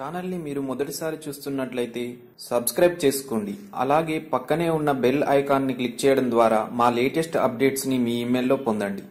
ఛానల్ని మీరు మొదటిసారి చూస్తున్నట్లయితే సబ్స్క్రైబ్ చేసుకోండి. అలాగే పక్కనే ఉన్న బెల్ ఐకాన్ని క్లిక్ చేయడం ద్వారా మా లేటెస్ట్ అప్డేట్స్ని మీ ఇమెయిల్లో పొందండి.